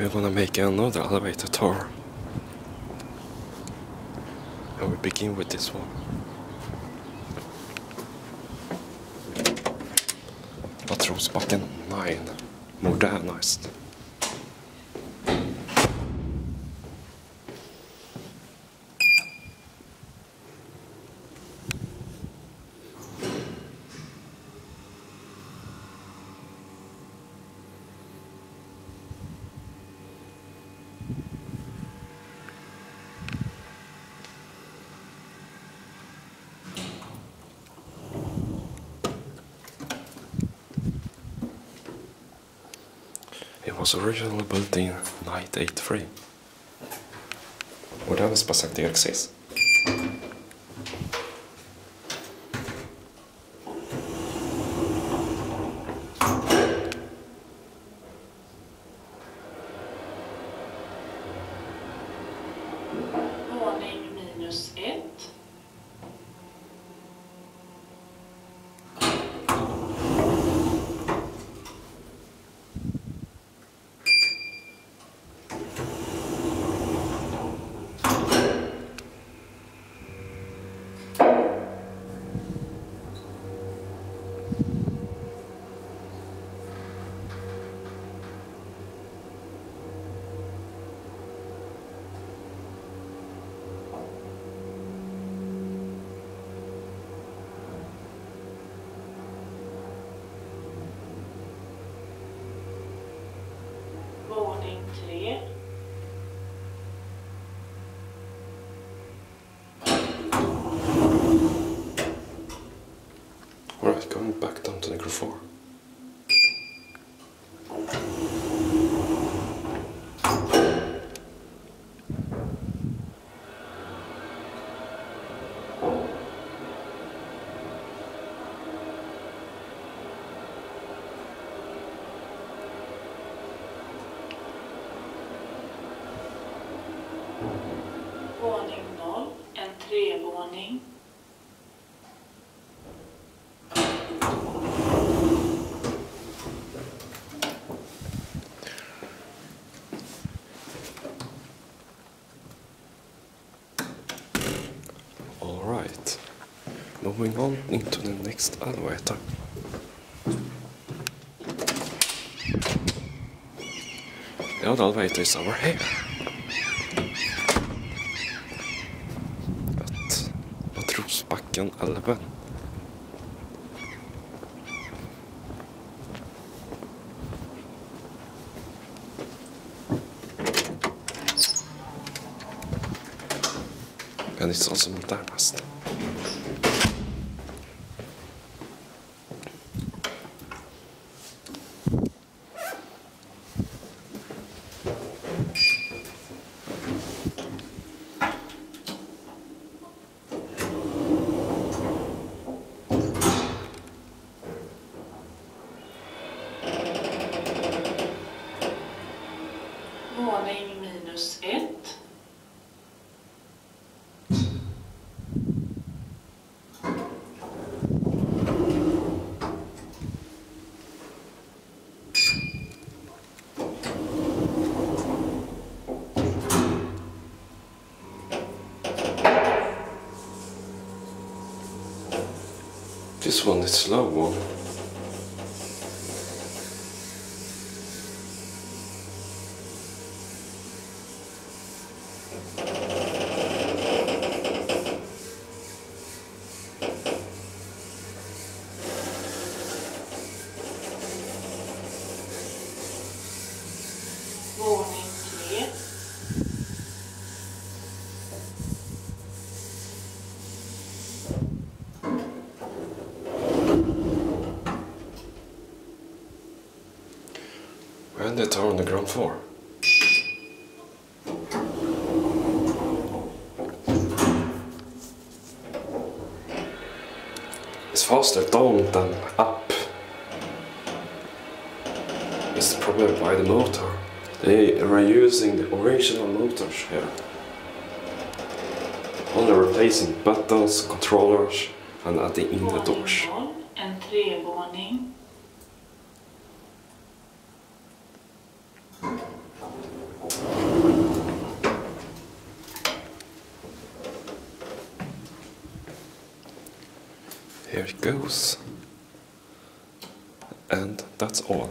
we're gonna make another elevator tour. And we begin with this one. Matrosbacken 9, modernized. It was originally built in 1983. Modernast besagt EXIS. Våning Going back down to the group 4. Våning noll. Entrévåning. Alright. Moving on into the next elevator. The other elevator is over here. At Matrosbacken 11. And it's also This one is slow one. Våning On the tower on the ground floor. It's faster down than up. It's probably by the motor. They are using the original motors here. Only replacing buttons, controllers and adding in the doors. Våning noll. Entrévåning. Here it goes. And that's all.